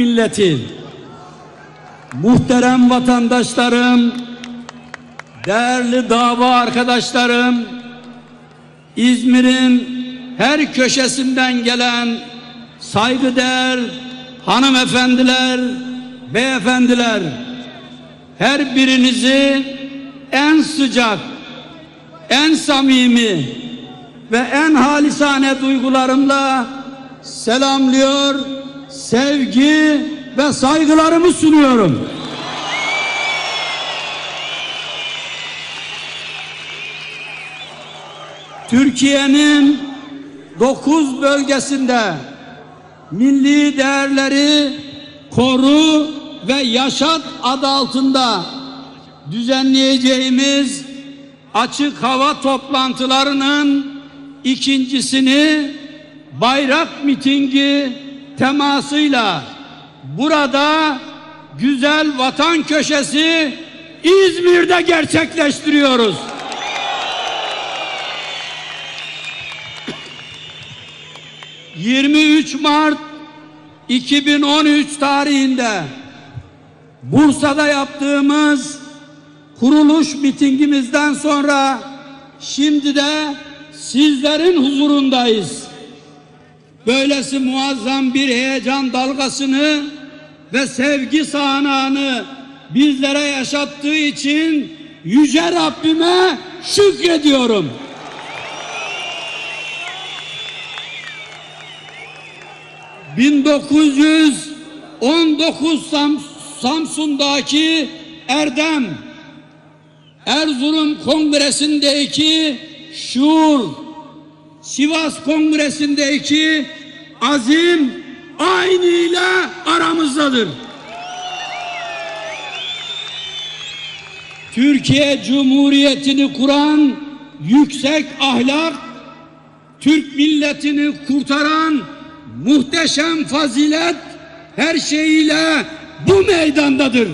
milleti, muhterem vatandaşlarım, değerli dava arkadaşlarım, İzmir'in her köşesinden gelen saygıdeğer hanımefendiler, beyefendiler, her birinizi en sıcak, en samimi ve en halisane duygularımla selamlıyor, sevgi ve saygılarımı sunuyorum. Türkiye'nin dokuz bölgesinde milli değerleri koru ve yaşat adı altında düzenleyeceğimiz açık hava toplantılarının ikincisini bayrak mitingi temasıyla burada güzel vatan köşesi İzmir'de gerçekleştiriyoruz. ...23 Mart 2013 tarihinde... ...Bursa'da yaptığımız... ...kuruluş mitingimizden sonra... ...şimdi de sizlerin huzurundayız. Böylesi muazzam bir heyecan dalgasını ve sevgi sahnağını bizlere yaşattığı için yüce Rabbime şükrediyorum. ...1919 Sam Samsun'daki Erdem... ...Erzurum Kongresi'ndeki şuur... Sivas Kongresi'ndeki azim aynıyla aramızdadır. Türkiye Cumhuriyeti'ni kuran yüksek ahlak, Türk milletini kurtaran muhteşem fazilet her şeyiyle bu meydandadır.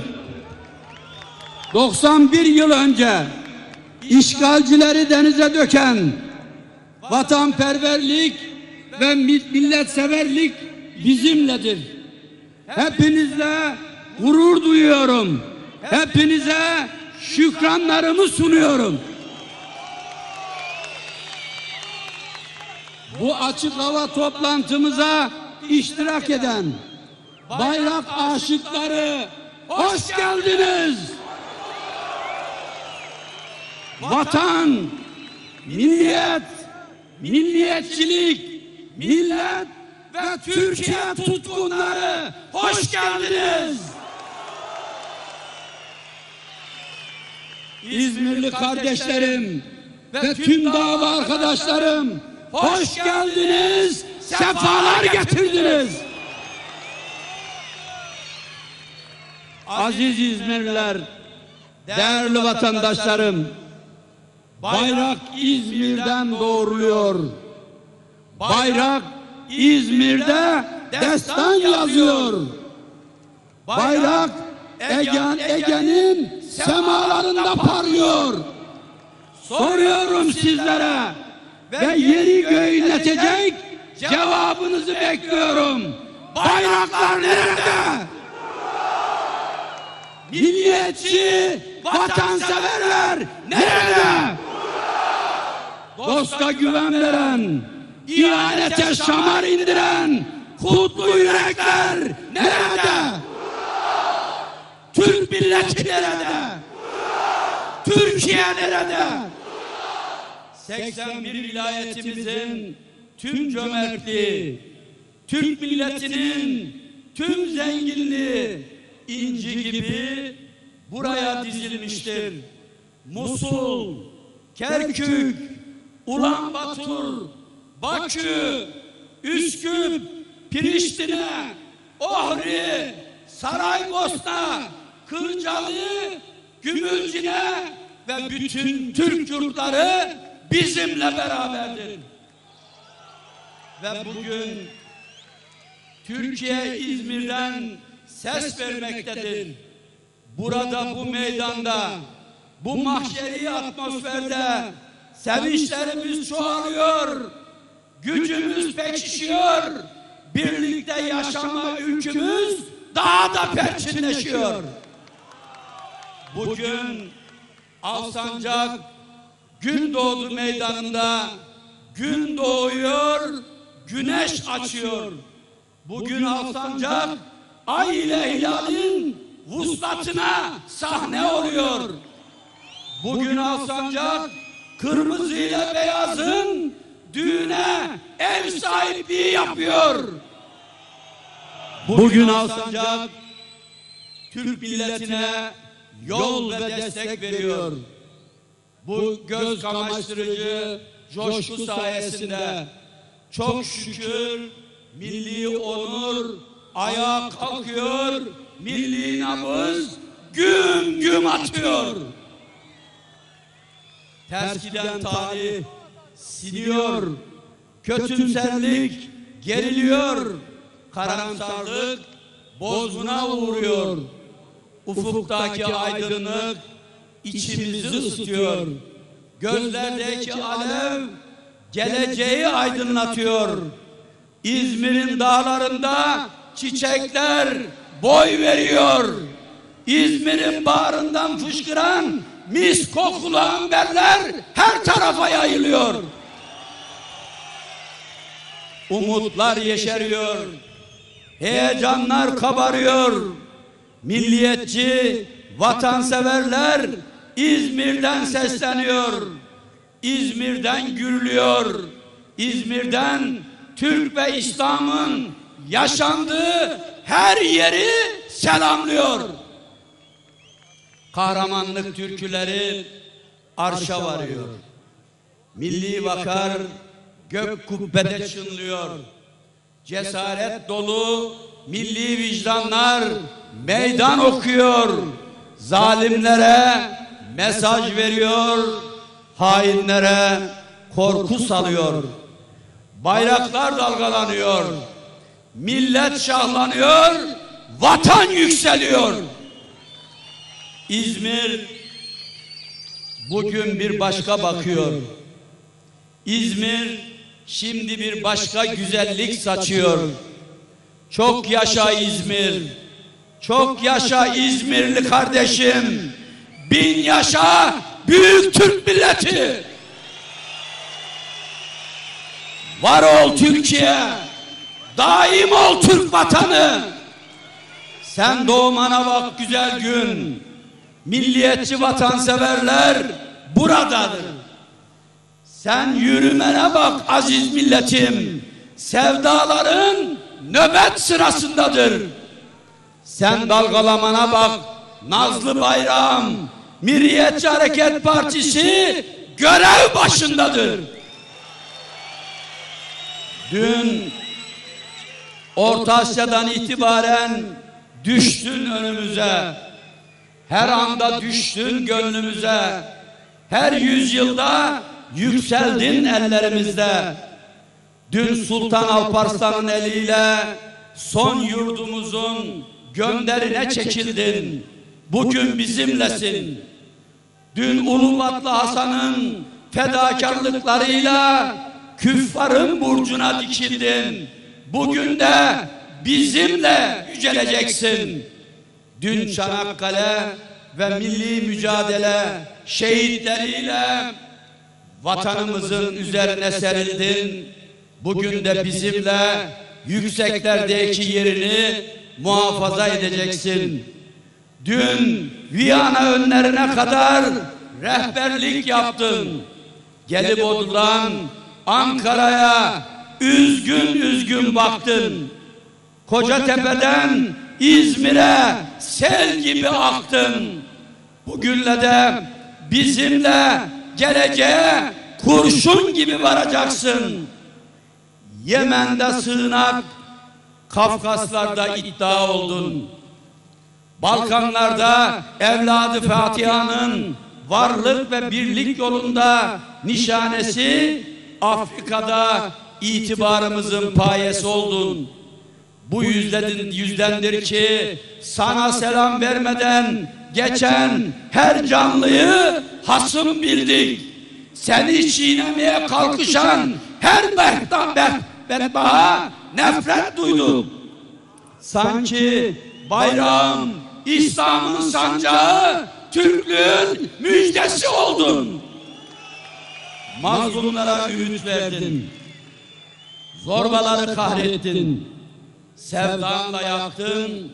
91 yıl önce işgalcileri denize döken vatanperverlik ve milletseverlik bizimledir. Hepinizle gurur duyuyorum. Hepinize şükranlarımı sunuyorum. Bu açık hava toplantımıza iştirak eden bayrak aşıkları hoş geldiniz. Vatan, milliyet, milliyetçilik, millet ve Türkiye tutkunları hoş geldiniz. İzmirli kardeşlerim ve tüm dava arkadaşlarım hoş geldiniz, sefalar getirdiniz. Aziz İzmirliler, değerli vatandaşlarım, bayrak İzmir'den doğruluyor. Bayrak İzmir'de destan yazıyor. Bayrak Egen, Ege'nin semalarında parlıyor. Soruyorum sizlere ve yeri göğünletecek cevabınızı bekliyorum. Bayraklar nerede? Milliyetçi, vatanseverler nerede? Dosta güven veren, ihanete şamar indiren kutlu yürekler nerede? Türk milleti nerede? Türkiye nerede? 81 vilayetimizin tüm cömertliği, Türk milletinin tüm zenginliği inci gibi buraya dizilmiştir. Musul, Kerkük, Ulan Batur, Bakü, Üsküp, Priştine, Ohri, Saraybosna, Kırcalı, Gümülcine ve bütün Türk yurtları bizimle beraberdir. Ve bugün Türkiye İzmir'den ses vermektedir. Burada bu meydanda, bu mahşeri atmosferde sevinçlerimiz çoğalıyor, gücümüz pekişiyor, birlikte yaşama ülkümüz daha da perçinleşiyor. Bugün Alsancak gün doğdu meydanında gün doğuyor, güneş açıyor. Bugün Alsancak ay ile hilalin vuslatına sahne oluyor. Bugün Alsancak kırmızı ile beyazın düğüne ev sahipliği yapıyor. Bugün Alsancak Türk milletine yol ve destek veriyor. Bu göz kamaştırıcı coşku sayesinde çok şükür milli onur ayağa kalkıyor, milli nabız güm güm atıyor. Ters giden talih siliyor, kötümserlik geriliyor, karamsarlık bozguna uğruyor. Ufuktaki aydınlık içimizi ısıtıyor. Gözlerdeki alev geleceği aydınlatıyor. İzmir'in dağlarında çiçekler boy veriyor. İzmir'in bağrından fışkıran mis kokulu amberler her tarafa yayılıyor. Umutlar yeşeriyor. Heyecanlar kabarıyor. Milliyetçi, vatanseverler İzmir'den sesleniyor. İzmir'den gürlüyor. İzmir'den Türk ve İslam'ın yaşandığı her yeri selamlıyor. Kahramanlık türküleri arşa varıyor. Milli vakar gök kubbede çınlıyor. Cesaret dolu milli vicdanlar meydan okuyor. Zalimlere mesaj veriyor, hainlere korku salıyor. Bayraklar dalgalanıyor. Millet şahlanıyor, vatan yükseliyor. İzmir bugün bir başka bakıyor. İzmir şimdi bir başka güzellik saçıyor. Çok yaşa İzmir. Çok yaşa İzmirli kardeşim. Bin yaşa büyük Türk milleti. Var ol Türkiye. Daim ol Türk vatanı. Sen doğmana bak güzel gün. Milliyetçi vatanseverler buradadır. Sen yürümene bak aziz milletim. Sevdaların nöbet sırasındadır. Sen dalgalamana bak Nazlı Bayram. Milliyetçi Hareket Partisi görev başındadır. Dün Orta Asya'dan itibaren düştün önümüze. Her anda düştün gönlümüze. Her yüzyılda yükseldin ellerimizde. Dün Sultan Alparslan'ın eliyle son yurdumuzun gönderine çekildin. Bugün bizimlesin. Dün Ulubatlı Hasan'ın fedakarlıklarıyla küffarın burcuna dikildin. Bugün de bizimle yüceleceksin. Dün Çanakkale ve milli mücadele şehitleriyle vatanımızın üzerine serildin. Bugün de bizimle yükseklerdeki yerini muhafaza edeceksin. Dün Viyana önlerine kadar rehberlik yaptın. Gelibolu'dan Ankara'ya üzgün üzgün baktın. Kocatepe'den İzmir'e sel gibi aktın. Bugünle de bizimle geleceğe kurşun gibi varacaksın. Yemen'de sığınak, Kafkaslar'da iddia oldun. Balkanlarda evladı Fatiha'nın varlık ve birlik yolunda nişanesi Afrika'da itibarımızın payesi oldun. Bu yüzden, yüzdendir ki sana selam vermeden geçen her canlıyı hasım bildik. Seni çiğnemeye kalkışan her behtan, beh, bedbaha nefret duyduk. Sanki bayram İslam'ın sancağı Türklüğün müjdesi oldun. Mazlumlara ümit verdin. Zorbaları kahrettin. Sevdanla yaktın,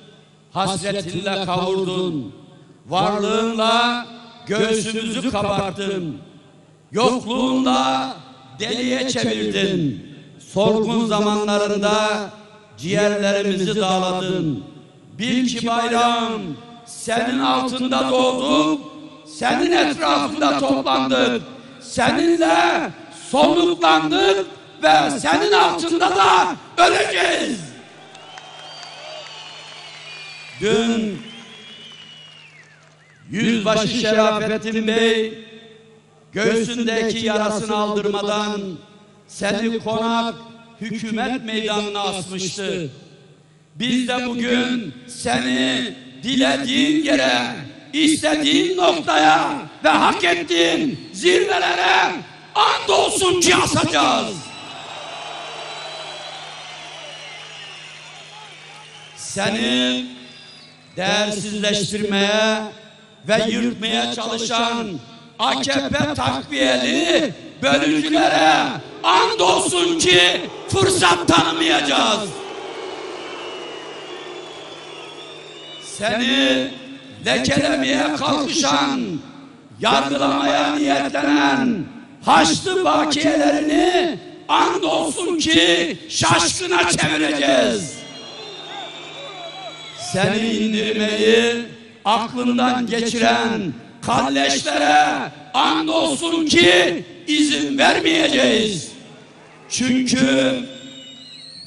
hasretinle kavurdun. Varlığınla göğsümüzü kabarttın. Yokluğunla deliye çevirdin. Sorgun zamanlarında ciğerlerimizi dağladın. Bil ki bayram senin altında doğduk, senin etrafında toplandık. Seninle soluklandık ve senin altında da öleceğiz. Dün Yüzbaşı Şerafettin Bey göğsündeki yarasını aldırmadan seni konak hükümet meydanına asmıştı. Biz de bugün seni dilediğin yere, istediğin noktaya ve hak ettiğin zirvelere andolsun ki asacağız. Seni değersizleştirmeye ve yırtmaya çalışan AKP takviyeli bölücülere andolsun ki fırsat tanımayacağız. Seni lekelemeye kalkışan, yargılamaya niyetlenen Haçlı bakiyelerini andolsun ki şaşkına çevireceğiz. Seni indirmeyi aklından geçiren kalleşlere andolsun ki izin vermeyeceğiz. Çünkü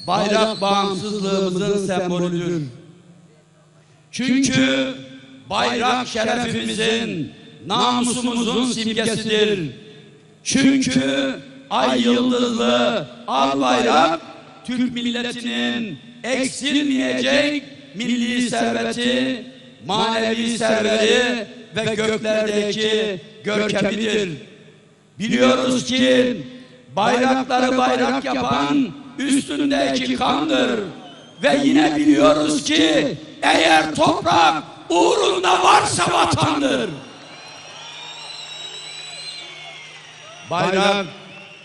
bayrak bağımsızlığımızın sembolüdür. Çünkü bayrak şerefimizin, namusumuzun simgesidir. Çünkü ay yıldızlı al bayrak Türk milletinin eksilmeyecek milli serveti, manevi serveti ve göklerdeki görkemidir. Biliyoruz ki bayrakları bayrak yapan üstündeki kandır. Ve yine biliyoruz ki eğer toprak uğrunda varsa vatandır. Bayrak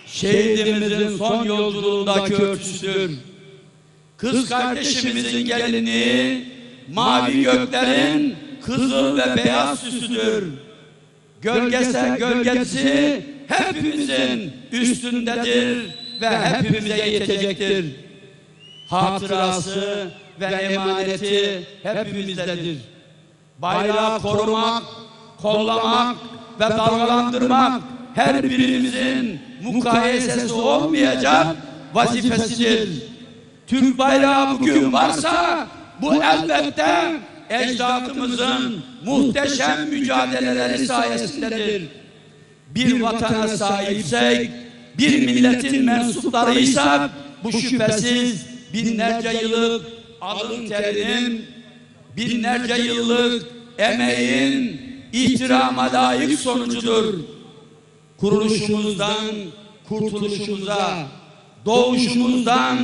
şehidimizin son yolculuğundaki örtüsüdür. Kız kardeşimizin gelini mavi göklerin kızıl ve beyaz süsüdür. Gölgese gölgesi hepimizin üstündedir ve hepimize yetecektir. Hatırası ve emaneti hepimizdedir. Bayrağı korumak, kollamak ve dalgalandırmak her birimizin mukayesesi olmayacak vazifesidir. Türk bayrağı bugün varsa bu elbette ecdadımızın muhteşem mücadeleleri sayesindedir. Bir vatana sahipsek, bir milletin mensuplarıysak bu şüphesiz binlerce yıllık alın terinin, binlerce yıllık emeğin ihtirama layık sonucudur. Kuruluşumuzdan kurtuluşumuza, doğuşumuzdan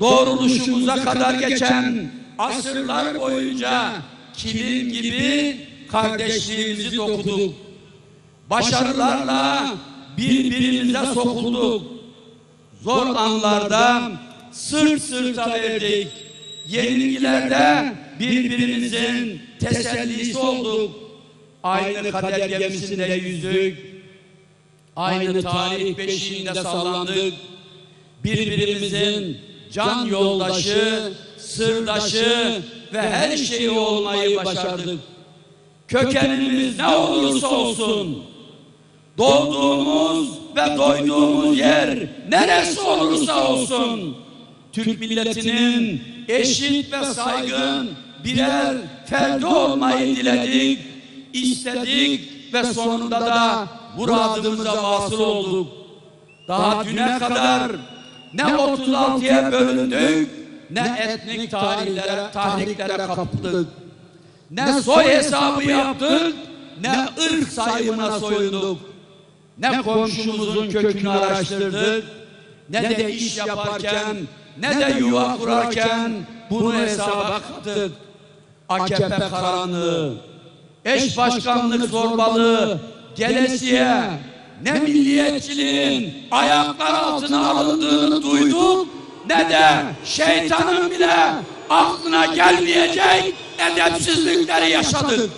doğruluşumuza kadar geçen asırlar boyunca kilim gibi kardeşliğimizi dokuduk. Başarılarla birbirimize sokulduk. Zor anlarda sırt sırta verdik. Yenilgilerde birbirimizin tesellisi olduk. Aynı kader gemisinde yüzdük. Aynı tarih beşiğinde sallandık. Birbirimizin can yoldaşı, sırdaşı ve her şeyi olmayı başardık. Kökenimiz ne olursa olsun, doğduğumuz ve doyduğumuz yer neresi olursa olsun, Türk milletinin eşit ve saygın birer ferdi olmayı diledik, istedik ve sonunda da muradımıza vasıl olduk. Daha düne kadar ne 36'ya bölündük, ne etnik tarihlere, tahriklere kapıldık. Ne soy hesabı yaptık, ne ırk sayımına soyunduk. Ne komşumuzun kökünü araştırdık, ne de iş yaparken, ne de yuva kurarken bunu hesaba kattık. AKP karanlığı, eş başkanlık zorbalığı, gelesiye, ne milliyetçiliğin ayaklar altına alındığını duyduk, ne de şeytanın bile aklına gelmeyecek edepsizlikleri yaşadık.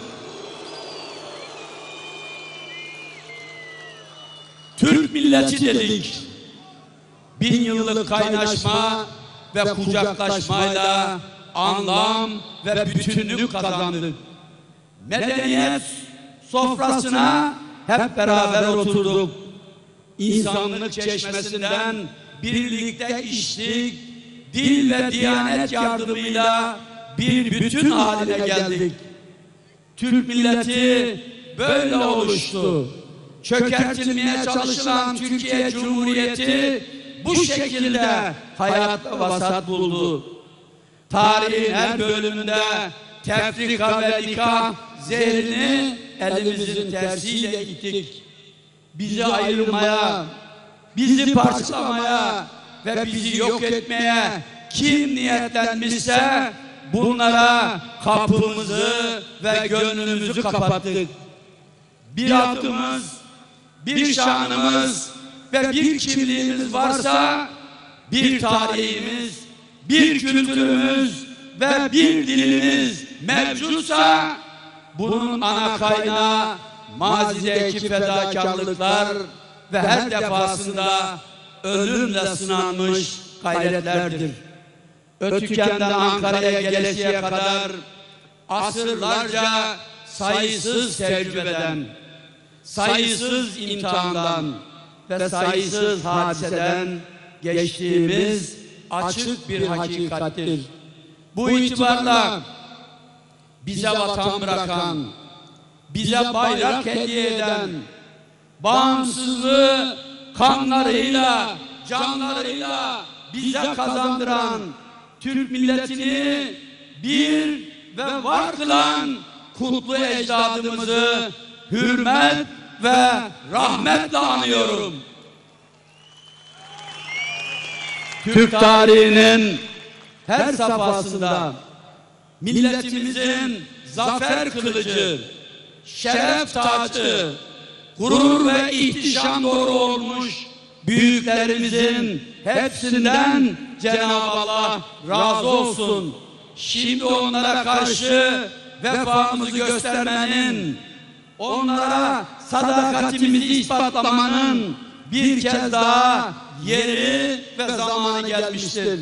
Türk milleti dedik. Bin yıllık kaynaşma ve kucaklaşmayla anlam ve bütünlük kazandık. Medeniyet sofrasına hep beraber oturduk. İnsanlık çeşmesinden birlikte içtik. Dil ve diyanet yardımıyla bir bütün haline geldik. Türk milleti böyle oluştu. Çökertilmeye çalışılan Türkiye Cumhuriyeti bu şekilde hayatta vasat buldu. Tarihin her bölümünde tefrika ve nikah zehrini elimizin tersiyle ittik. Bizi ayırmaya, bizi parçalamaya ve bizi yok etmeye kim niyetlenmişse bunlara kapımızı ve gönlümüzü kapattık. Bir adımız, bir şanımız ve bir kimliğimiz varsa bir tarihimiz, bir kültürümüz ve bir dilimiz mevcutsa bunun ana kaynağı mazideki fedakarlıklar ve her defasında ölümle sınanmış gayretlerdir. Ötüken'den Ankara'ya gelesiye kadar asırlarca sayısız tecrübeden, sayısız imtihandan ve sayısız hadiseden geçtiğimiz açık bir hakikattir. Bu itibarla bize vatan bırakan, bize bayrak hediye eden, bağımsızlığı kanlarıyla, canlarıyla bize kazandıran Türk milletini bir ve var kılan kutlu ecdadımızı hürmet ve rahmetle anıyorum. Türk tarihinin her safhasında milletimizin zafer kılıcı, şeref tacı, gurur ve ihtişam doğru olmuş büyüklerimizin hepsinden Cenab-ı Allah razı olsun. Şimdi onlara karşı vefamızı göstermenin, onlara sadakatimizi ispatlamanın bir kez daha yeri ve zamanı gelmiştir.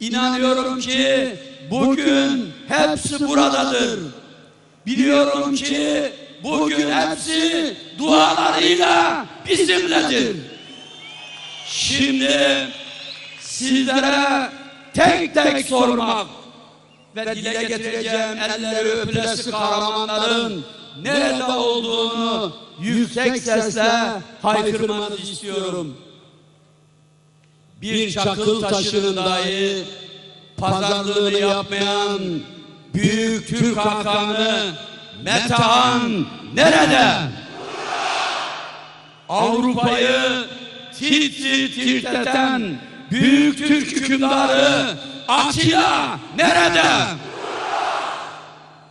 İnanıyorum ki bugün hepsi buradadır. Biliyorum ki bugün hepsi dualarıyla bizimledir. Şimdi sizlere tek tek sormak ve dile getireceğim elleri öpülesi kahramanların nerede olduğunu yüksek sesle haykırmanızı istiyorum. Bir çakıl taşının dahi pazarlığını yapmayan büyük Türk Hakanı Metehan nerede? Avrupa'yı tit tit titreten büyük Türk hükümdarı Atilla nerede?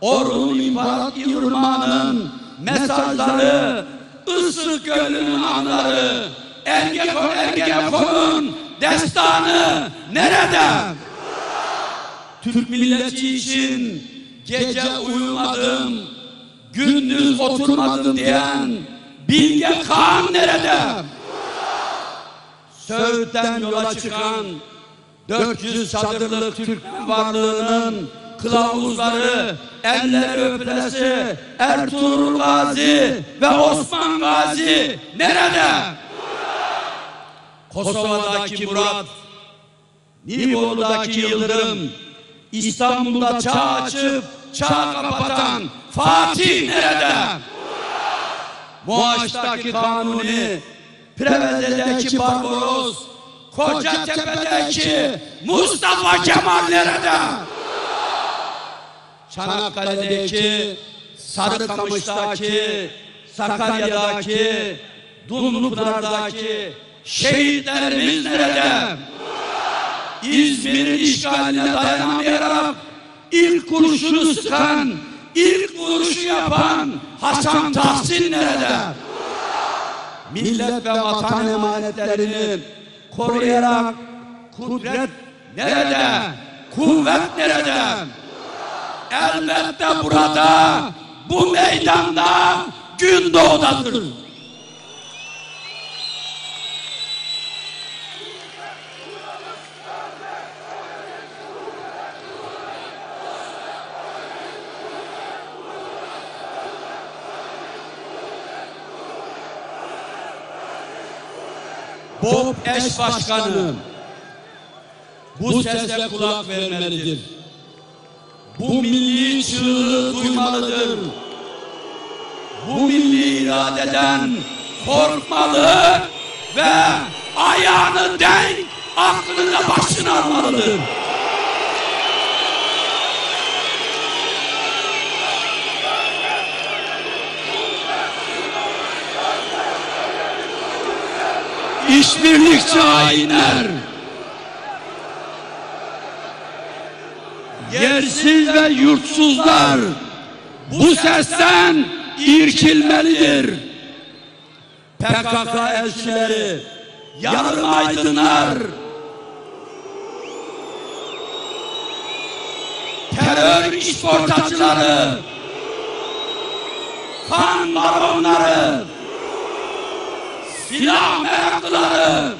Orhun İmparator İrman'ın mesajları, Isık Gölü'nün anları, Ergeko Ergenekon'un destanı nerede? Türk milleti için gece uyumadım, gündüz oturmadım diyen Bilge Kağan nerede? Söğüt'ten yola çıkan 400 çadırlık Türk varlığının kılavuzları, elleri öpülesi Ertuğrul Gazi ve Osman Gazi nerede? Kosova'daki Murat, Nibolu'daki Yıldırım, İstanbul'da çağ açıp çağ kapatan Fatih nerede? Muaş'taki Kanuni, Preveze'deki Barbaros, Kocatepe'deki Mustafa Kemal nerede? Çanakkale'deki, Sarıkamış'taki, Sakarya'daki, Dumlupınar'daki, Şehitlerimiz nerede? İzmir'in işgaline dayanamayarak ilk kurşunu sıkan, ilk vuruşu yapan Hasan Tahsin nerede? Millet ve vatan emanetlerini koruyarak kudret nerede? Kuvvet nerede? Elbette burada, bu meydanda gün Bob eş başkanı bu sesle kulak vermelidir. Bu milli çığlığı duymalıdır. Bu milli iradeden korkmalı ve ayağını denk aklını da başına almalıdır. İşbirlikçi hainler yersiz ve yurtsuzlar bu sesten irkilmelidir. PKK elçileri, yarım aydınlar, terör işportacıları, kan baronları, silah meraklıları,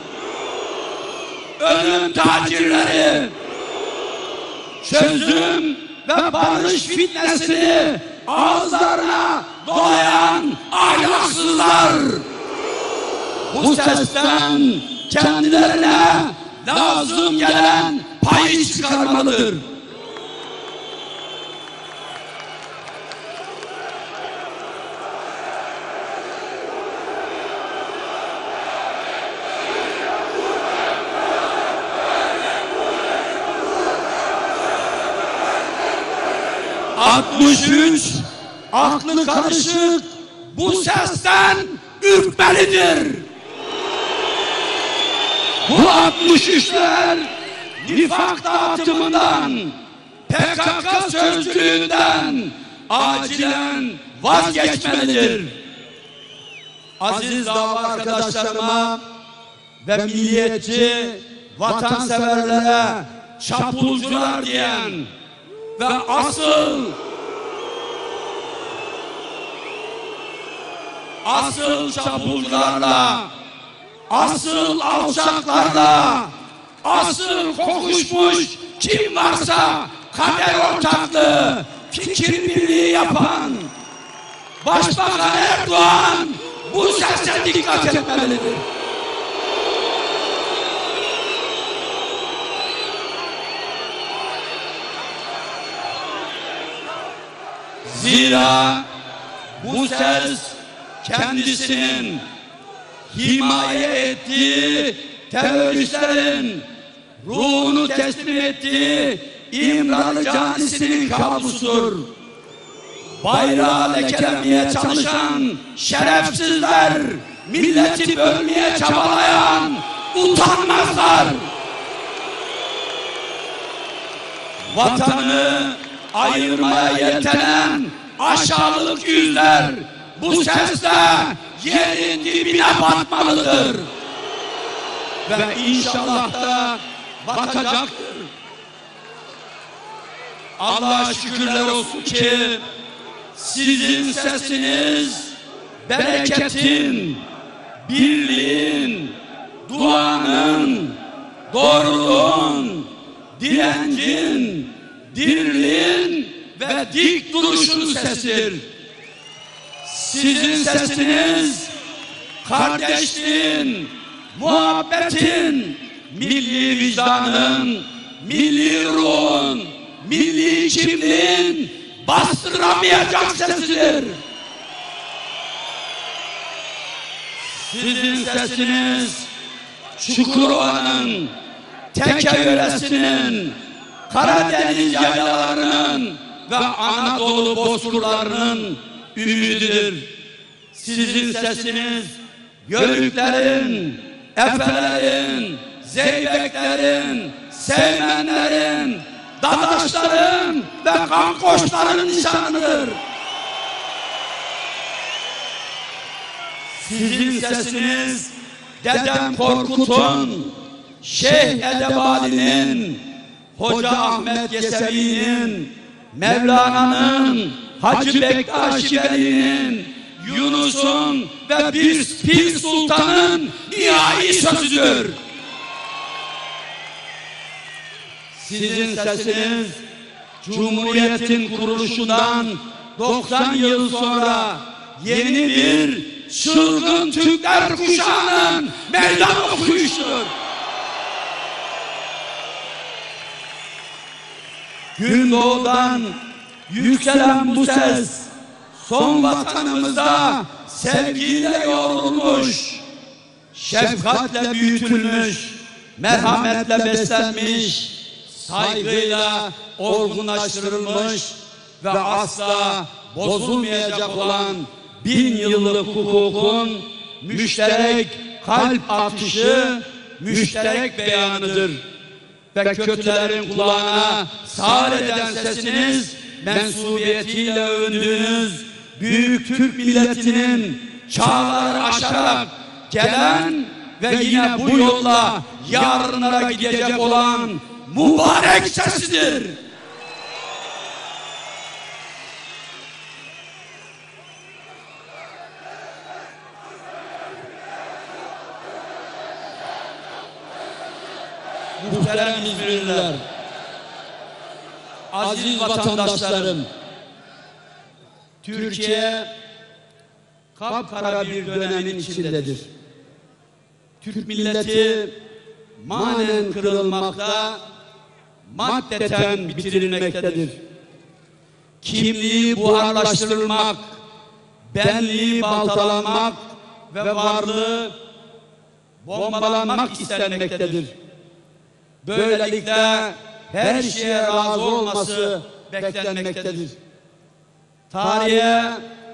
ölüm tacirleri, çözüm ve barış fitnesini ağızlarına dolayan ahlaksızlar. Bu sesten kendilerine lazım gelen payı çıkarmalıdır. ...63 aklı karışık bu sesten ürkmelidir. Bu 63'ler nifak dağıtımından, PKK sözcülüğünden acilen vazgeçmelidir. Aziz dava arkadaşlarıma ve milliyetçi vatanseverlere çapulcular diyen ve asıl asıl çapulcularla asıl alçaklarla asıl kokuşmuş kim varsa kader ortaklığı fikir birliği yapan Başbakan Erdoğan bu sese dikkat etmelidir. Zira bu ses kendisinin himaye ettiği teröristlerin ruhunu teslim ettiği İmralı canisinin kabusudur. Bayrağı lekelemeye çalışan şerefsizler, milleti bölmeye çabalayan utanmazlar. Vatanı ayırmaya yeltenen aşağılık yüzler bu sesle yerin dibine batmalıdır. Ve inşallah da batacaktır. Allah'a şükürler olsun ki sizin sesiniz bereketin, birliğin, duanın, doğruluğun, direncin, dirliğin ve dik duruşun sesidir. Sizin sesiniz kardeşliğin, muhabbetin, milli vicdanın, milli ruhun, milli kimliğin bastıramayacak sesidir. Sizin sesiniz Çukurova'nın, Teke yöresinin, Karadeniz yaylalarının ve Anadolu bozkurlarının ümididir. Sizin sesiniz Yörüklerin, Efelerin, Zeybeklerin, Seymenlerin, Dadaşların ve Kankoşların nişanıdır. Sizin sesiniz Dedem Korkut'un, Şeyh Edebali'nin, Hoca Ahmet Yesevi'nin, Mevlana'nın, Hacı Bektaşi Veli'nin, Yunus'un ve bir Pir Sultan'ın nihai sözüdür. Sizin sesiniz Cumhuriyet'in kuruluşundan 90 yıl sonra yeni bir çılgın Türkler kuşağının meydan okuyuşudur. Gündoğu'dan yükselen bu ses son vatanımızda sevgiyle yoğrulmuş, şefkatle büyütülmüş, merhametle beslenmiş, saygıyla olgunlaştırılmış ve asla bozulmayacak olan bin yıllık hukukun müşterek kalp atışı, müşterek beyanıdır. Ve kötülerin kulağına sağır eden sesiniz mensubiyetiyle övündüğünüz büyük Türk milletinin çağları aşarak gelen ve yine bu yolla yarınlara gidecek olan mübarek sesidir. Muhterem İzmirliler, aziz vatandaşlarım, Türkiye kapkara bir dönemin içindedir. Türk milleti manen kırılmakta, maddeten bitirilmektedir. Kimliği buharlaştırılmak, benliği baltalanmak ve varlığı bombalanmak istenmektedir. Böylelikle her şeye razı olması beklenmektedir. Tarihe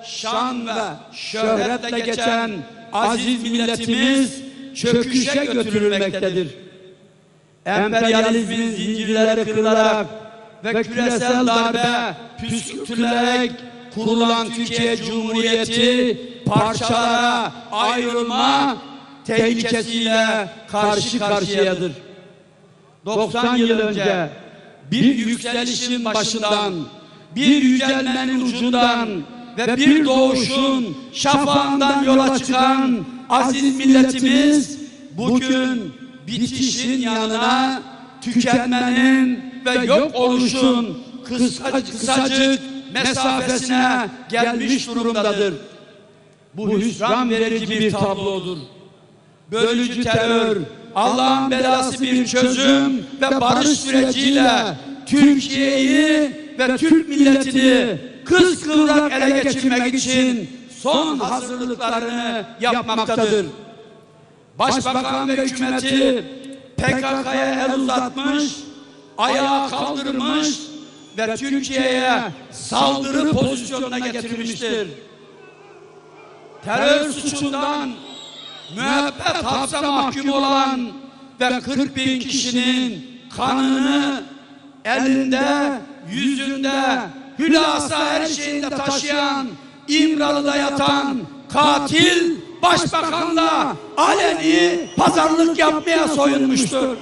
şan ve şöhretle geçen aziz milletimiz çöküşe götürülmektedir. Emperyalizmin zincirleri kırılarak ve küresel darbe püskürtülerek kurulan Türkiye Cumhuriyeti parçalara ayrılma tehlikesiyle karşı karşıyadır. 90 yıl önce bir yükselişin başından, bir yücelmenin ucundan ve bir doğuşun şafağından yola çıkan aziz milletimiz bugün bitişin yanına tükenmenin ve yok oluşun kısacık, kısacık mesafesine gelmiş durumdadır. Bu hüsran verici bir tablodur. Bölücü terör, Allah'ın belası bir çözüm ve barış süreciyle Türkiye'yi ve Türk milletini kıskıvrak ele geçirmek için son hazırlıklarını yapmaktadır. Başbakan ve hükümeti PKK'ya el uzatmış, ayağa kaldırmış ve Türkiye'ye saldırı pozisyonuna getirmiştir. Terör suçundan müebbet hapse mahkum olan ve 40 bin kişinin kanını elinde, yüzünde, hülasa her şeyinde taşıyan, İmralı'da yatan katil başbakanla aleni pazarlık yapmaya soyunmuştur.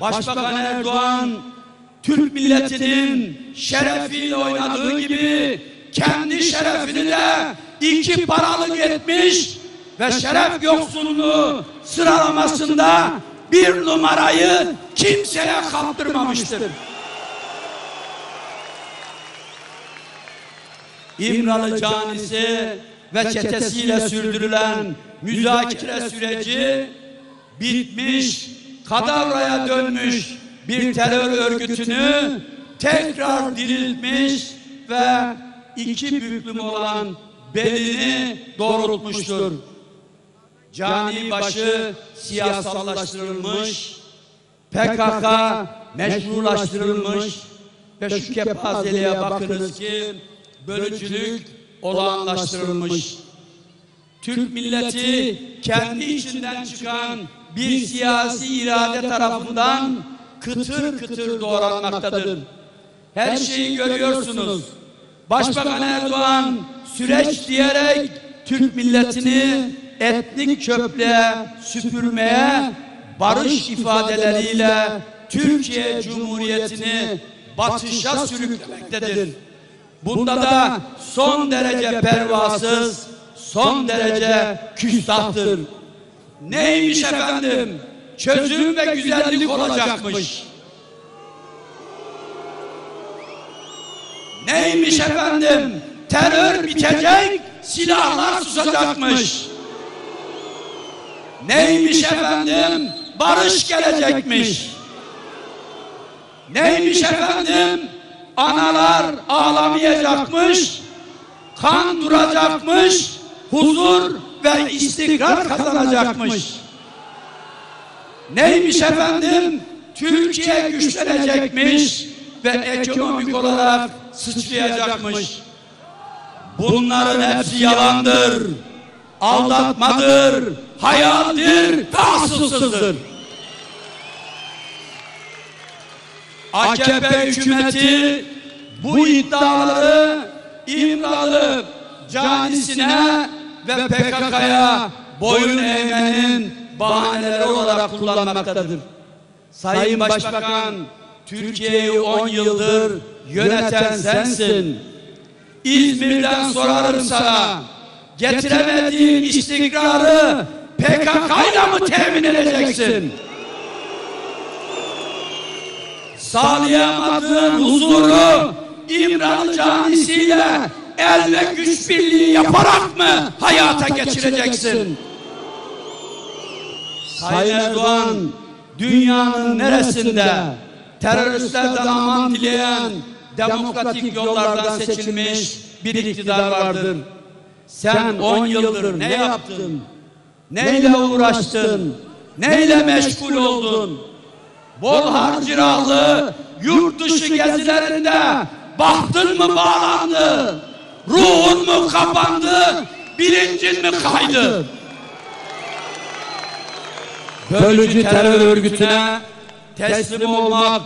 Başbakan Erdoğan Türk milletinin şerefiyle oynadığı gibi kendi şerefini de iki paralık etmiş ve şeref yoksunluğu sıralamasında bir numarayı kimseye kaptırmamıştır. İmralı canisi ve çetesiyle sürdürülen müzakere süreci bitmiş, kadavraya dönmüş bir terör örgütünü tekrar diriltmiş ve iki büklüm olan belini doğrultmuştur. Cani başı siyasallaştırılmış, PKK meşrulaştırılmış ve şu kepazeliğe bakınız ki bölücülük olağanlaştırılmış. Türk milleti kendi içinden çıkan bir siyasi irade tarafından kıtır kıtır doğranmaktadır. Her şeyi görüyorsunuz. Başbakan Erdoğan süreç diyerek Türk milletini etnik çöplüğe süpürmeye barış ifadeleriyle Türkiye Cumhuriyeti'ni batışa sürüklemektedir. Bunda da son derece pervasız, son derece küstahtır. Neymiş efendim? Çözüm ve güzellik olacakmış. Neymiş efendim? Terör bitecek, silahlar susacakmış. Neymiş efendim? Barış gelecekmiş. Neymiş efendim? Analar ağlamayacakmış, kan duracakmış, huzur ve istikrar kazanacakmış. Neymiş efendim? Türkiye güçlenecekmiş ve ekonomik olarak sıçrayacakmış. Bunların hepsi yalandır, aldatmadır, hayaldir ve asılsızdır. AKP hükümeti bu iddiaları İmralı canisine ve PKK'ya boyun eğmenin bahaneleri olarak kullanmaktadır. Sayın Başbakan, Türkiye'yi 10 yıldır yöneten sensin. İzmir'den sorarım sana, getiremediğin istikrarı PKK'yla mı temin edeceksin? Sağlayamadığın huzuru İmralı canisiyle el ve güç birliği yaparak mı hayata geçireceksin? Sayın Erdoğan, dünyanın neresinde? teröristlerden aman dileyen demokratik yollardan seçilmiş bir iktidar vardır. Sen 10 yıldır ne yaptın? Neyle uğraştın? Neyle meşgul oldun? Bol harcırahlı yurt dışı gezilerinde bahtın mı bağlandı? Ruhun mu kapandı? Bilincin mi kaydı? Bölücü terör örgütüne teslim olmak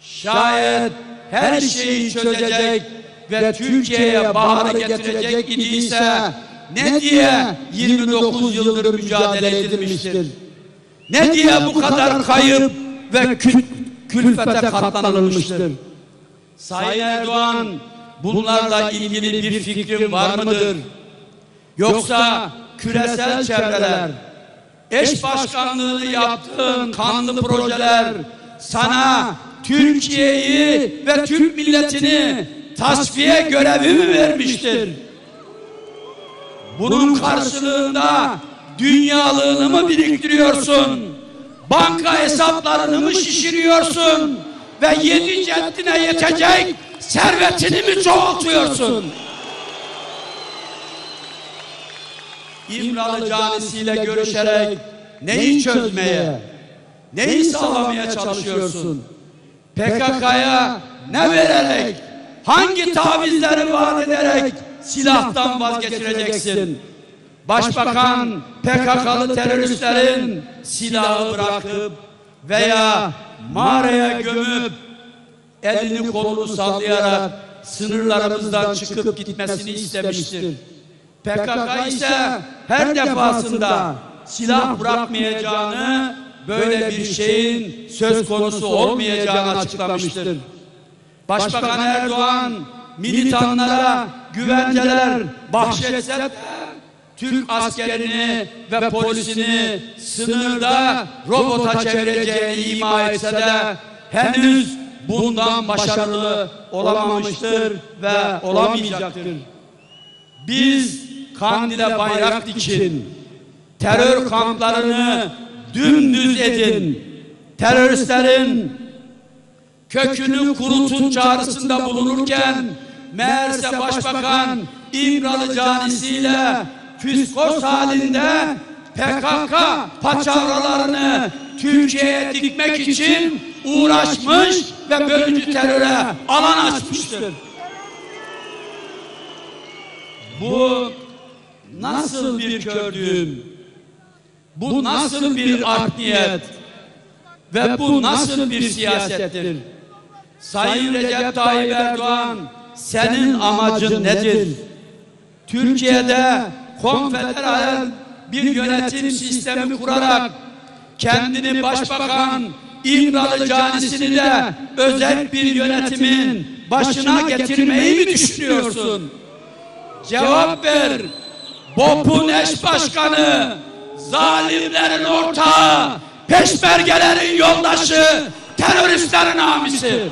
şayet her şeyi çözecek ve Türkiye'ye baharı getirecek idiyse ne diye 29 yıldır mücadele edilmiştir? Ne diye bu kadar kayıp ve kül külfete katlanılmıştır? Sayın Erdoğan bunlarla ilgili bir fikrin var mıdır? Yoksa küresel çevreler, eş başkanlığını yaptığın kanlı projeler sana Türkiye'yi ve Türk milletini tasfiye görevi mi vermiştir? Bunun karşılığında dünyalığını mı biriktiriyorsun? Banka hesaplarını mı şişiriyorsun? Ve yedi ceddine yetecek servetini mi çoğaltıyorsun? İmralı canisiyle görüşerek neyi çözmeye, neyi sağlamaya çalışıyorsun? PKK'ya ne vererek, hangi tavizleri vaat ederek silahtan vazgeçireceksin? Başbakan PKK'lı teröristlerin silahı bırakıp veya mağaraya gömüp elini kolunu sallayarak sınırlarımızdan çıkıp gitmesini istemiştir. PKK ise her defasında silah bırakmayacağını, böyle bir şeyin söz konusu olmayacağını açıklamıştır. Başbakan Erdoğan militanlara güvenceler bahşetse de Türk askerini ve polisini sınırda robota çevireceğini ima etse de henüz bundan başarılı olamamıştır ve olamayacaktır. Biz Kandil'e bayrak dikin, terör kamplarını dümdüz edin, teröristlerin kökünü kurutun çağrısında bulunurken meğerse başbakan İmralı canisiyle füskos halinde PKK paçavralarını Türkiye'ye dikmek için uğraşmış ve bölücü teröre alan açmıştır. Bu nasıl bir kördüm? Bu nasıl bir art niyet? Ve bu nasıl bir siyasettir? Sayın Recep Tayyip Erdoğan senin amacın nedir? Türkiye'de konfederal bir yönetim sistemi kurarak kendini başbakan İmralı canisini de özel bir yönetimin başına getirmeyi mi düşünüyorsun? Cevap ver. BOP'un eş başkanı, zalimlerin ortağı, peşmergelerin yoldaşı, teröristlerin hamisi.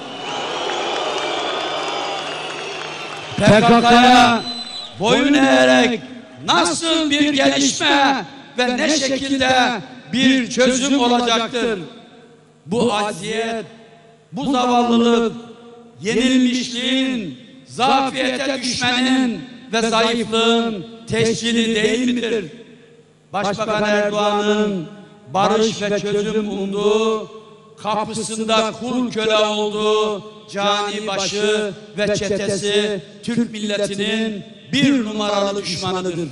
PKK'ya boyun eğerek nasıl bir gelişme ve ne şekilde bir çözüm olacaktır? Bu aziyet, bu zavallılık, yenilmişliğin, zafiyete düşmenin ve zayıflığın teşkili değil midir? Başbakan Erdoğan'ın barış ve çözüm umduğu, kapısında kul köle olduğu cani başı ve çetesi Türk milletinin bir numaralı düşmanıdır.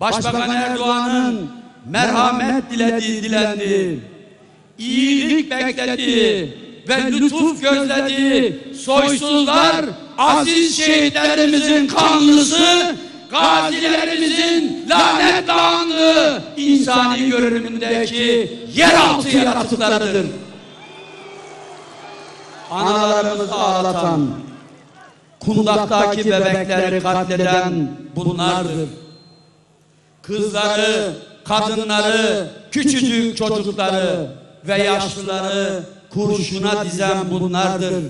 Başbakan Erdoğan'ın merhamet dilediği dilendi, iyilik beklediği ve lütuf gözlediği soysuzlar aziz şehitlerimizin kanlısı gazilerimizin lanetli anlı insani görünümündeki yeraltı yaratıklarıdır. Analarımızı ağlatan, kundaktaki bebekleri katleden bunlardır. Kızları, kadınları, küçücük çocukları ve yaşlıları kurşuna dizen bunlardır.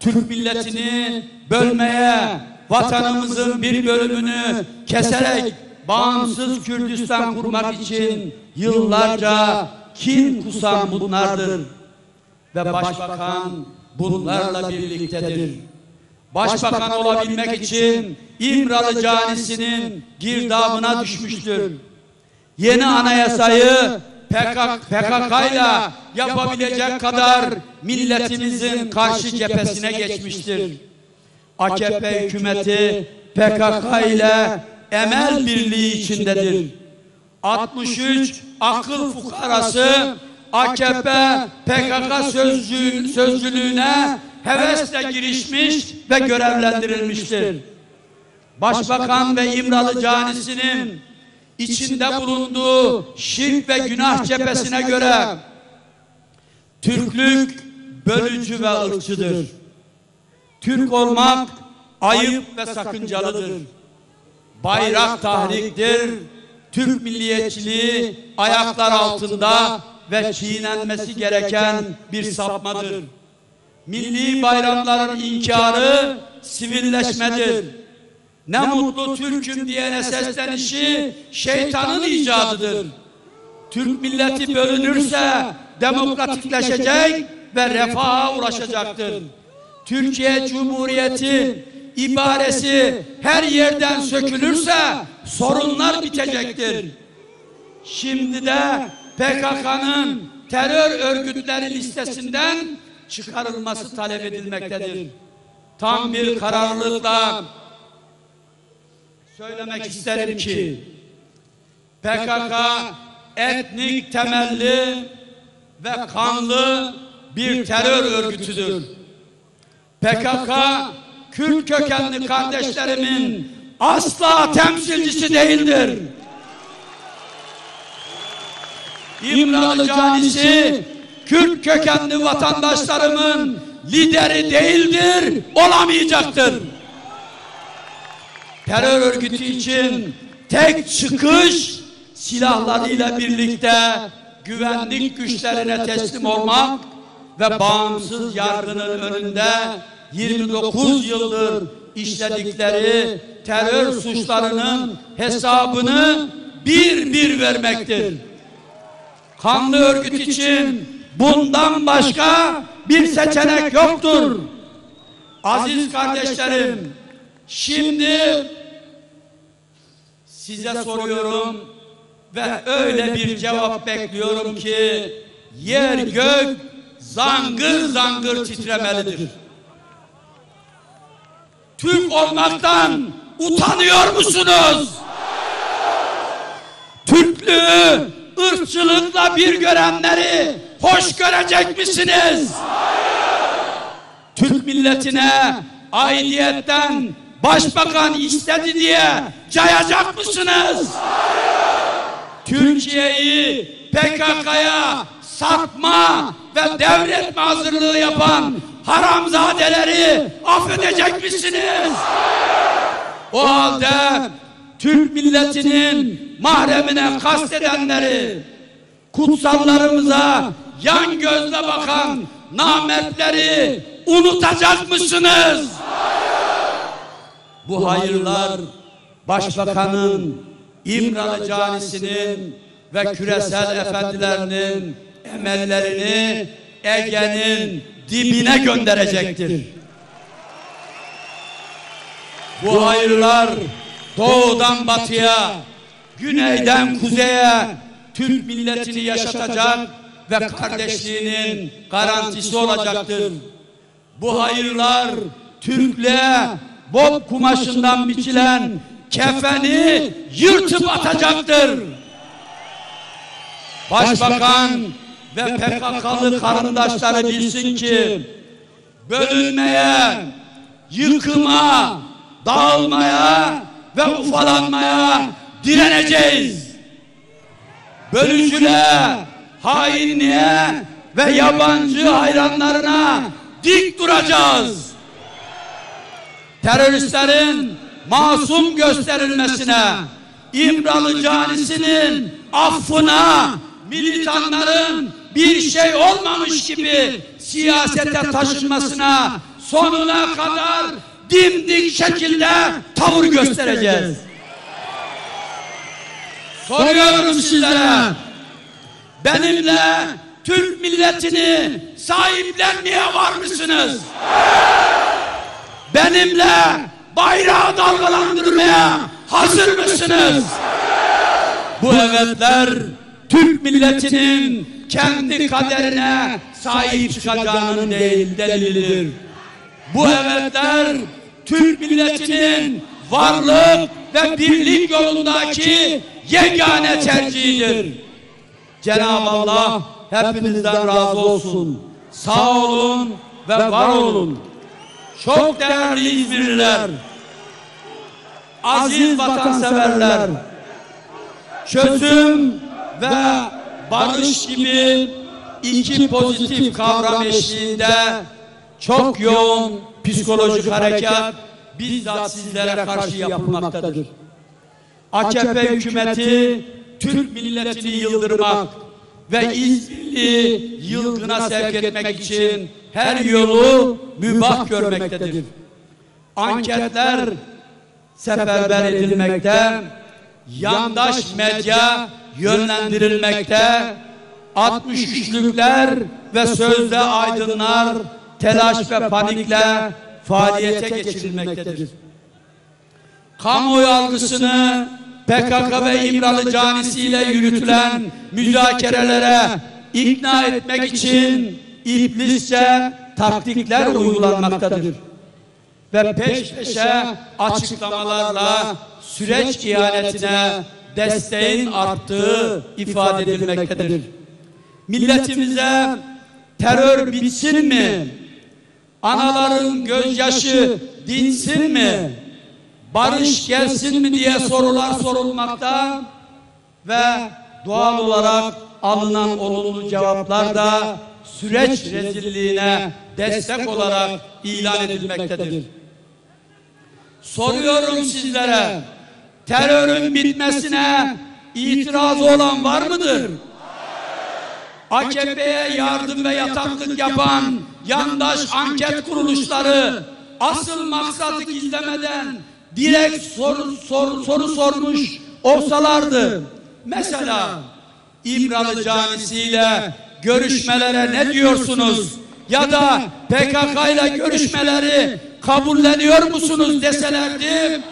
Türk milletini bölmeye, vatanımızın bir bölümünü keserek bağımsız Kürdistan kurmak için yıllarca kin kusan bunlardır. Ve başbakan bunlarla birliktedir. Başbakan olabilmek için İmralı canisinin girdabına düşmüştür. Yeni anayasayı PKK, PKK ile yapabilecek kadar milletimizin karşı cephesine geçmiştir. AKP hükümeti PKK ile emel birliği içindedir. 63 akıl fukarası AKP PKK sözcü, sözcülüğüne hevesle girişmiş ve görevlendirilmiştir. Başbakan ve İmralı canisinin içinde bulunduğu şirk ve günah cephesine göre Türklük bölücü ve ırkçıdır. Türk olmak ayıp ve sakıncalıdır. Bayrak tahriktir. Türk milliyetçiliği ayaklar altında ve çiğnenmesi gereken bir sapmadır. Milli bayramların inkarı sivilleşmedir. Ne mutlu Türk'üm diyene seslenişi şeytanın icadıdır. Türk milleti bölünürse demokratikleşecek ve refaha ulaşacaktır. Türkiye Cumhuriyeti ibaresi her yerden sökülürse sorunlar bitecektir. Şimdi de PKK'nın terör örgütleri listesinden çıkarılması talep edilmektedir. Tam bir kararlılıkla söylemek isterim ki PKK etnik temelli ve kanlı bir terör örgütüdür. PKK Kürt kökenli kardeşlerimin asla temsilcisi değildir. İmralı canisi Kürt kökenli vatandaşlarımın lideri değildir, olamayacaktır. Terör örgütü için tek çıkış silahlarıyla birlikte güvenlik güçlerine teslim olmak ve bağımsız yargının önünde 29 yıldır işledikleri terör suçlarının hesabını bir bir vermektir. Kanlı örgüt için bundan başka bir seçenek yoktur. Aziz kardeşlerim, şimdi size soruyorum ve öyle bir cevap bekliyorum ki yer gök zangır zangır titremelidir. Türk olmaktan utanıyor musunuz? Türklüğü ırkçılıkla bir görenleri hoş görecek misiniz? Türk milletine aidiyetten başbakan istedi diye cayacak mısınız? Türkiye'yi PKK'ya satma ve devretme hazırlığı yapan haramzadeleri affedecek misiniz? O halde Türk milletinin mahremine kastedenleri, kutsallarımıza yan gözle bakan namertleri unutacak mısınız? Bu hayırlar Başbakanın, İmralı Canisi'nin ve küresel efendilerinin emellerini Ege'nin dibine gönderecektir. Bu hayırlar doğudan batıya, güneyden kuzeye Türk milletini yaşatacak ve kardeşliğinin garantisi olacaktır. Bu hayırlar Türklüğe bob kumaşından biçilen kefeni yırtıp atacaktır. Başbakan ve PKK'lı karındaşları bilsin ki bölünmeye, yıkıma, dağılmaya ve ufalanmaya direneceğiz. Bölücülüğe, hainliğe ve yabancı hayranlarına dik duracağız. Teröristlerin masum gösterilmesine, İmralı canisinin affına, militanların bir şey olmamış gibi siyasete taşınmasına sonuna kadar dimdik şekilde tavır göstereceğiz. Soruyorum sizlere. Benimle Türk milletini sahiplenmeye var mısınız? Benimle bayrağı dalgalandırmaya hazır mısınız? Bu evetler Türk milletinin kendi kaderine sahip çıkacağının değil delilidir. Bu evetler Türk milletinin varlık ve birlik yolundaki yegane tercihidir. Cenab-ı Allah hepinizden razı olsun. Sağ olun ve var olun. Çok değerli İzmirliler, aziz vatanseverler, çözüm ve barış gibi iki pozitif kavram eşliğinde çok yoğun psikolojik harekat bizzat sizlere karşı yapılmaktadır. AKP hükümeti Türk milletini yıldırmak ve İzmirli yılgına sevk etmek için her yolu mübah görmektedir. Anketler seferber edilmekte, yandaş medya yönlendirilmekte, 63'lükler ve sözde aydınlar telaş ve panikle faaliyete geçirilmektedir. Kamuoyu algısını PKK ve İmralı canisiyle yürütülen müzakerelere ikna etmek için iblisçe taktikler uygulanmaktadır. Ve peş peşe açıklamalarla süreç ihanetine desteğin arttığı ifade edilmektedir. Milletimize terör bitsin mi? Anaların gözyaşı dinsin mi? Barış gelsin mi diye sorular sorulmakta ve doğal olarak alınan olumlu cevaplar da süreç rezilliğine destek olarak ilan edilmektedir. Soruyorum sizlere, terörün bitmesine itirazı olan var mıdır? AKP'ye yardım ve yataklık yapan yandaş anket kuruluşları asıl maksadı gizlemeden direkt soru, soru, soru sormuş olsalardı. Mesela İmralı canisiyle görüşmelere ne diyorsunuz? Ya da PKK ile görüşmeleri kabulleniyor musunuz deselerdi?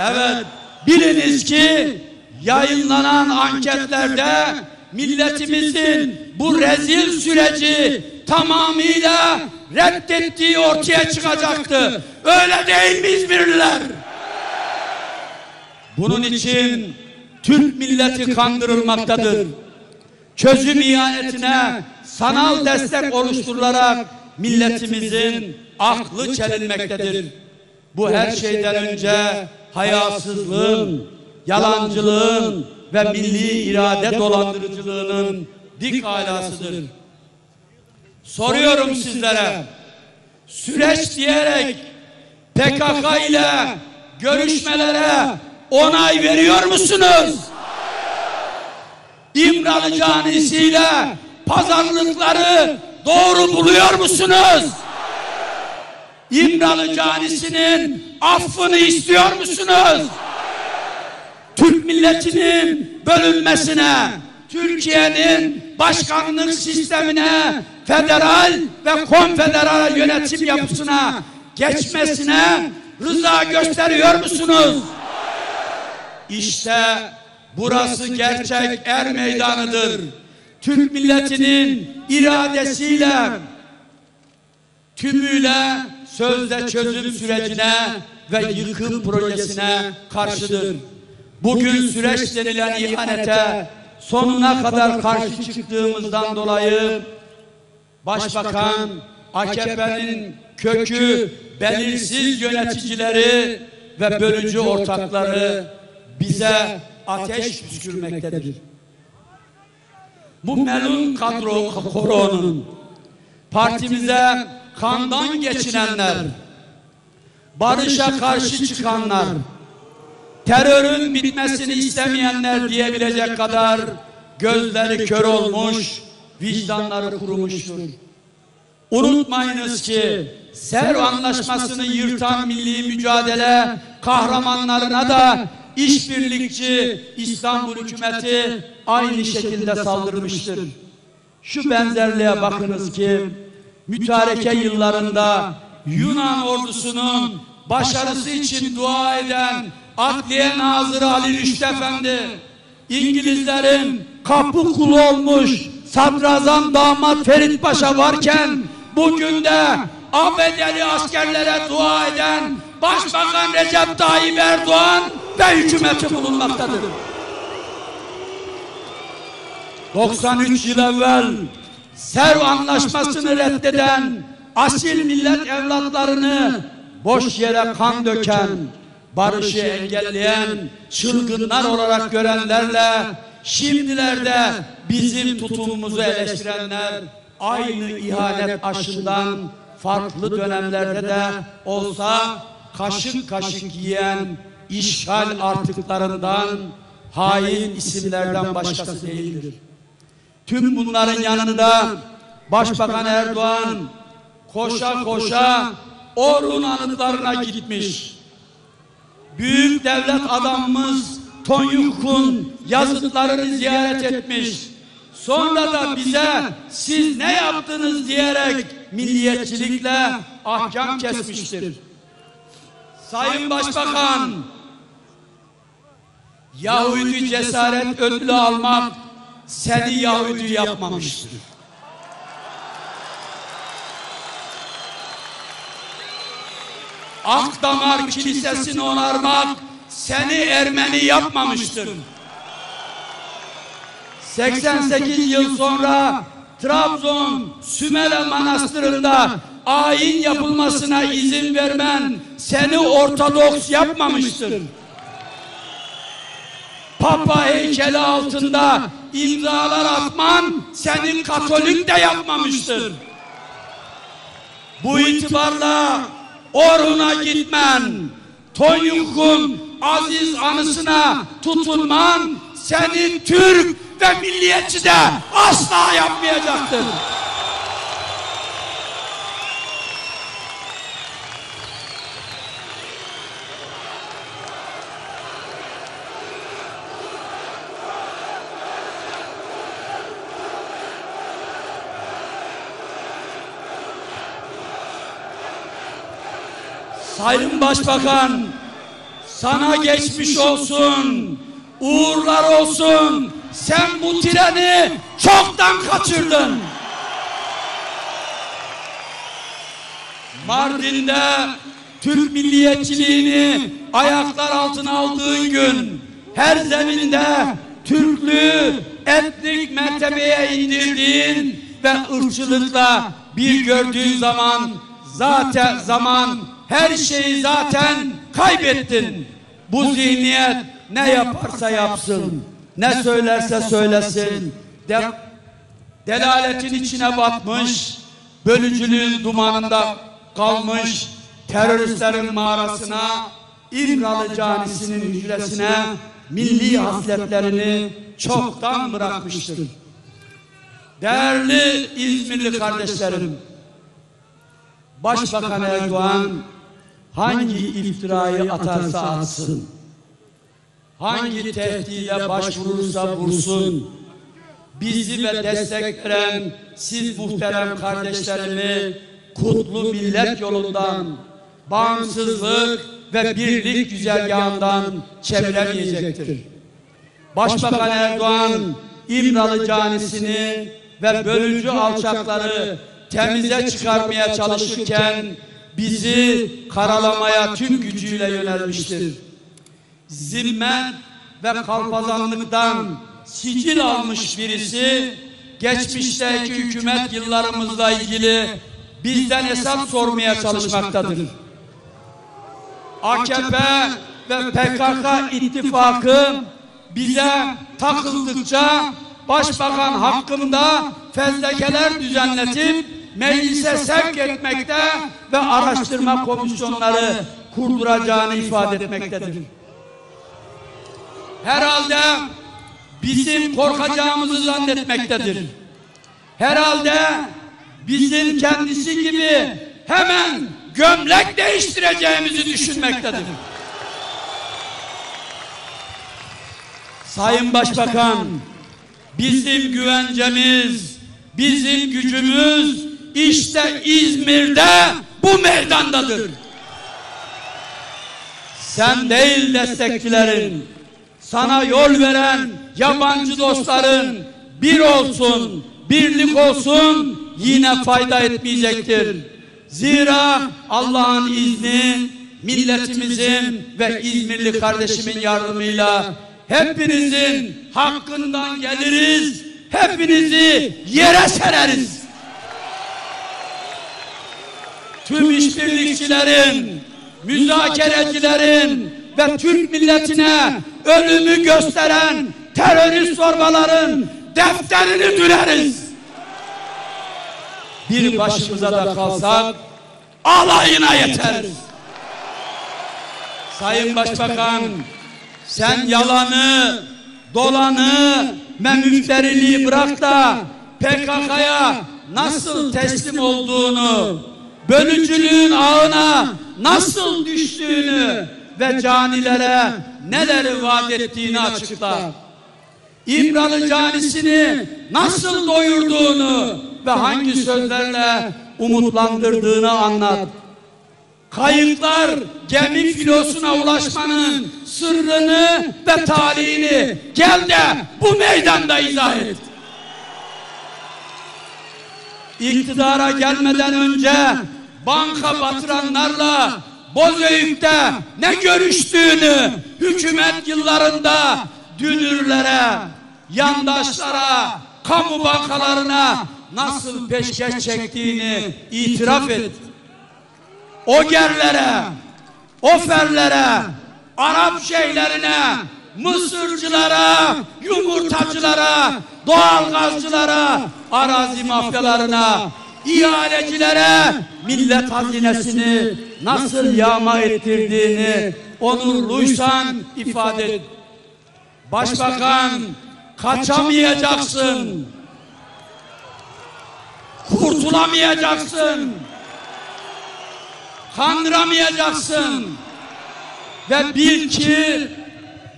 Evet, biliniz ki yayınlanan anketlerde milletimizin bu rezil süreci tamamıyla reddettiği ortaya çıkacaktı. Öyle değil mi İzmirliler? Bunun için Türk milleti kandırılmaktadır. Çözüm ihanetine sanal destek oluşturularak milletimizin aklı çelinmektedir. Bu her şeyden önce hayasızlığın, yalancılığın ve milli irade dolandırıcılığının dik alasıdır. Soruyorum sizlere, süreç diyerek PKK ile görüşmelere onay veriyor musunuz? İmralı canisiyle pazarlıkları doğru buluyor musunuz? İmralı canisinin affını istiyor musunuz? Türk milletinin bölünmesine, Türkiye'nin başkanlık sistemine, federal ve konfederal yönetim yapısına geçmesine rıza gösteriyor musunuz? İşte burası gerçek er meydanıdır. Türk milletinin iradesiyle tümüyle sözde çözüm sürecine ve yıkım projesine karşıdır. Bugün süreç denilen ihanete sonuna kadar karşı çıktığımızdan dolayı Başbakan AKP'nin kökü belirsiz yöneticileri ve bölücü ortakları bize ateş püskürmektedir. Bu melun kadro koronun partimize kandan geçinenler, barışa karşı çıkanlar, terörün bitmesini istemeyenler diyebilecek kadar gözleri kör olmuş, vicdanları kurumuştur. Unutmayınız ki Serv Anlaşması'nı yırtan milli mücadele kahramanlarına da işbirlikçi İstanbul hükümeti aynı şekilde saldırmıştır. Şu benzerliğe bakınız ki mütareke yıllarında Yunan ordusunun başarısı için dua eden Adliye Nazırı Ali Rüştü Efendi İngilizlerin kapı kulu olmuş Sadrazam damat Ferit Paşa varken bugün de ABD'li askerlere dua eden Başbakan Recep Tayyip Erdoğan ve hükümeti bulunmaktadır. 93 yıl evvel Serv Anlaşması'nı reddeden asil millet evlatlarını boş yere kan döken, barışı engelleyen çılgınlar olarak görenlerle şimdilerde bizim tutumumuzu eleştirenler aynı ihanet aşından farklı dönemlerde de olsa kaşık kaşık yiyen işgal artıklarından hain isimlerden başkası değildir. Tüm bunların yanında Başbakan Erdoğan koşa koşa Orhun anıtlarına gitmiş. Büyük devlet adamımız Tonyuk'un yazıtlarını ziyaret etmiş. Sonra da bize siz ne yaptınız diyerek milliyetçilikle ahkam kesmiştir. Sayın Başbakan, Yahudi cesaret ödülü almak seni Yahudi yapmamıştır. Akdamar Kilisesi'ni onarmak seni Ermeni yapmamıştır. 88 yıl sonra Trabzon Sümele Manastırı'nda ayin yapılmasına izin vermen seni Ortodoks yapmamıştır. Papa heykeli altında imzalar atman seni Katolik de yapmamıştır. Bu itibarla Orhun'a gitmen, Tonyuk'un aziz anısına tutunman seni Türk ve milliyetçi de asla yapmayacaktır. Sayın Başbakan, sana geçmiş olsun, uğurlar olsun. Sen bu treni çoktan kaçırdın. Mardin'de Türk milliyetçiliğini ayaklar altına aldığın gün her zeminde Türklüğü etnik mertebeye indirdiğin ve ırkçılıkla bir gördüğün zaman zaten zaman her şeyi zaten kaybettin. Bu zihniyet ne yaparsa yapsın, ne söylerse söylesin, de, delaletin içine batmış, bölücülüğün dumanında kalmış, teröristlerin mağarasına, İmralı canisinin hücresine milli hasletlerini çoktan bırakmıştır. Değerli İzmirli kardeşlerim, Başbakan Erdoğan hangi iftirayı atarsa atsın, hangi tehdide başvurursa vursun, bizi ve destek veren siz muhterem kardeşlerimi kutlu millet yolundan, bağımsızlık ve birlik güzergahından çeviremeyecektir. Başbakan Erdoğan İmralı canisini ve bölücü alçakları temize çıkarmaya çalışırken bizi karalamaya tüm gücüyle yönelmiştir. Zimmet ve kalpazanlıktan sicil almış birisi geçmişteki hükümet yıllarımızla ilgili bizden hesap sormaya çalışmaktadır. AKP ve PKK ittifakı bize takıldıkça başbakan hakkında fezlekeler düzenletip meclise sevk etmekte ve araştırma komisyonları kurduracağını ifade etmektedir. Herhalde bizim korkacağımızı zannetmektedir. Herhalde bizim kendisi gibi hemen gömlek değiştireceğimizi düşünmektedir. Sayın Başbakan, bizim güvencemiz, bizim gücümüz işte İzmir'de bu meydandadır. Sen değil destekçilerin, sana yol veren yabancı dostların bir olsun, birlik olsun yine fayda etmeyecektir. Zira Allah'ın izni milletimizin ve İzmirli kardeşimin yardımıyla hepinizin hakkından geliriz, hepinizi yere sereriz. Tüm işbirlikçilerin, müzakerecilerin ve Türk milletine ölümü gösteren terörist zorbaların defterini düreriz. Bir başımıza da kalsak alayına yeter. Sayın Başbakan sen yalanı, dolanı ve müfteriliği bırak da PKK'ya nasıl teslim olduğunu, bölücülüğün ağına nasıl düştüğünü ve canilere neleri vaat ettiğini açıkla. İmralı canisini nasıl doyurduğunu ve hangi sözlerle umutlandırdığını anlat. Kayıklar gemi filosuna ulaşmanın sırrını ve talihini gel de bu meydanda izah et. İktidara gelmeden önce banka batıranlarla Bozüyük'te ne görüştüğünü hükümet yıllarında dünürlere, yandaşlara, kamu bankalarına nasıl peşkeş çektiğini itiraf et. O gerlere, oferlere, Arap şeylerine, Mısırcılara, yumurtacılara, doğalgazcılara, arazi mafyalarına, ihalecilere millet hazinesini nasıl yağma ettirdiğini onurluysan ifade et. Başbakan kaçamayacaksın. Kurtulamayacaksın. Kandıramayacaksın. Ve bil ki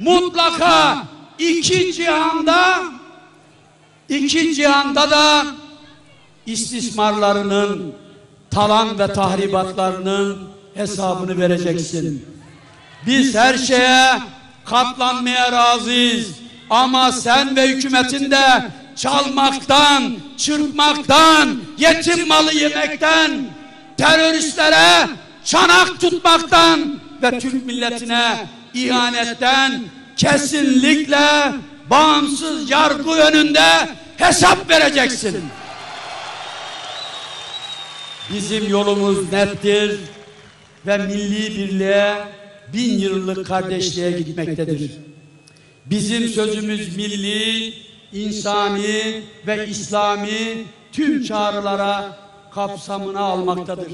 mutlaka iki cihanda iki cihanda da istismarlarının talan ve tahribatlarının hesabını vereceksin. Biz her şeye katlanmaya razıyız. Ama sen ve hükümetin de çalmaktan, çırpmaktan, yetim malı yemekten teröristlere çanak tutmaktan ve Türk milletine ihanetten kesinlikle bağımsız yargı önünde hesap vereceksin. Bizim yolumuz nettir ve milli birliğe bin yıllık kardeşliğe gitmektedir. Bizim sözümüz milli, insani ve İslami tüm çağrılara kapsamına almaktadır.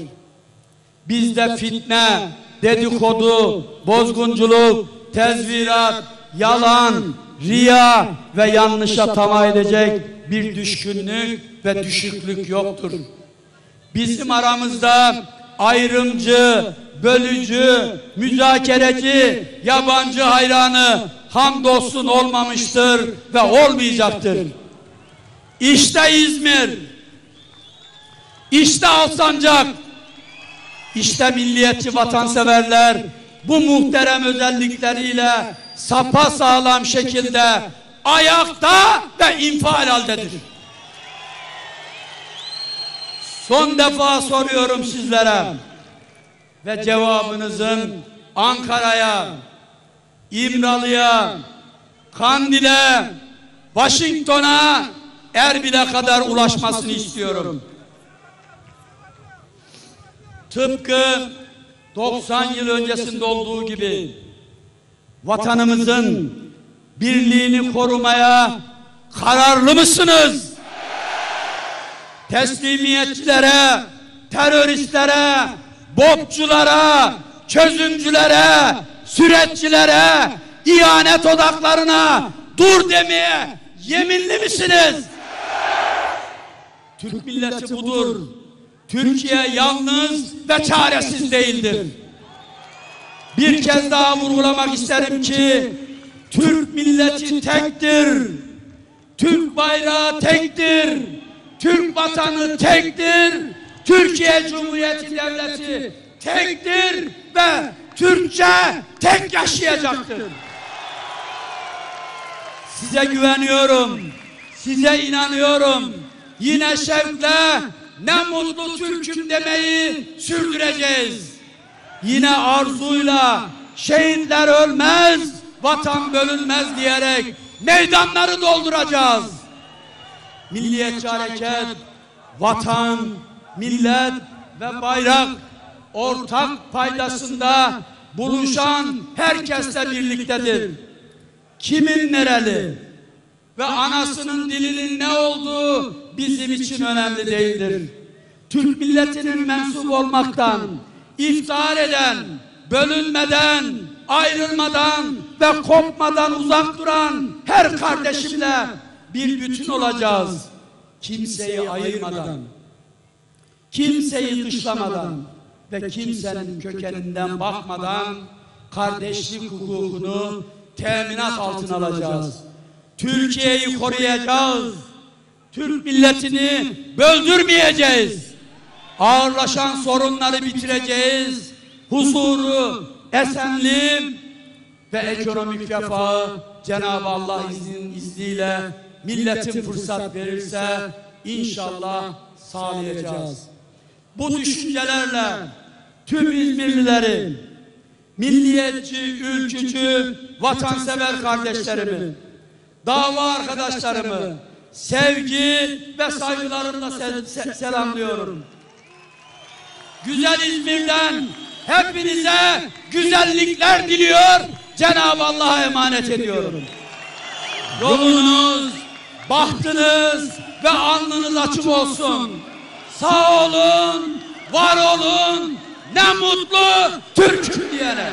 Bizde fitne, dedikodu, bozgunculuk, tezvirat, yalan, riya ve yanlışa tamah edecek bir düşkünlük ve düşüklük yoktur. Bizim aramızda ayrımcı, bölücü, müzakereci, yabancı hayranı hamdolsun olmamıştır ve olmayacaktır. İşte İzmir, işte Alsancak, işte milliyetçi vatanseverler bu muhterem özellikleriyle sapa sağlam şekilde ayakta ve infial haldedir. Son defa soruyorum sizlere ve cevabınızın Ankara'ya, İmralı'ya, Kandil'e, Washington'a, Erbil'e kadar ulaşmasını istiyorum. Tıpkı 90 yıl öncesinde olduğu gibi vatanımızın birliğini korumaya kararlı mısınız? Teslimiyetçilere, teröristlere, bopçulara, çözümcülere, süreççilere, ihanet odaklarına dur demeye yeminli misiniz? Türk milleti budur. Türkiye yalnız ve çaresiz değildir. Bir kez daha vurgulamak isterim ki Türk milleti tektir. Türk bayrağı tektir. Türk vatanı tektir. Türkiye Cumhuriyeti Devleti tektir ve Türkçe tek yaşayacaktır. Size güveniyorum. Size inanıyorum. Yine şevkle ne mutlu Türk'üm demeyi sürdüreceğiz. Yine arzuyla şehitler ölmez, vatan bölünmez diyerek meydanları dolduracağız. Milliyetçi hareket, vatan, millet ve bayrak ortak paydasında buluşan herkesle birliktedir. Kimin nereli ve anasının dilinin ne olduğu bizim için önemli değildir. Türk milletinin mensup olmaktan, iftihar eden, bölünmeden, ayrılmadan ve kopmadan uzak duran her kardeşimle bir bütün olacağız. Kimseyi ayırmadan, kimseyi dışlamadan ve kimsenin kökeninden bakmadan kardeşlik hukukunu teminat altına alacağız. Türkiye'yi koruyacağız. Türk milletini böldürmeyeceğiz. Ağırlaşan sorunları bitireceğiz. Huzuru, esenliği ve ekonomik refahı Cenab-ı Allah iznin izniyle milletin fırsat verirse inşallah sağlayacağız. Bu düşüncelerle tüm İzmirlileri, milliyetçi, ülkücü, vatansever kardeşlerimi, dava arkadaşlarımı sevgi ve saygılarımla sel se selamlıyorum. Güzel İzmir'den hepinize güzellikler diliyor, Cenab-ı Allah'a emanet ediyorum. Yolunuz, bahtınız ve alnınız açık olsun. Sağ olun, var olun, ne mutlu Türk'üm diyene.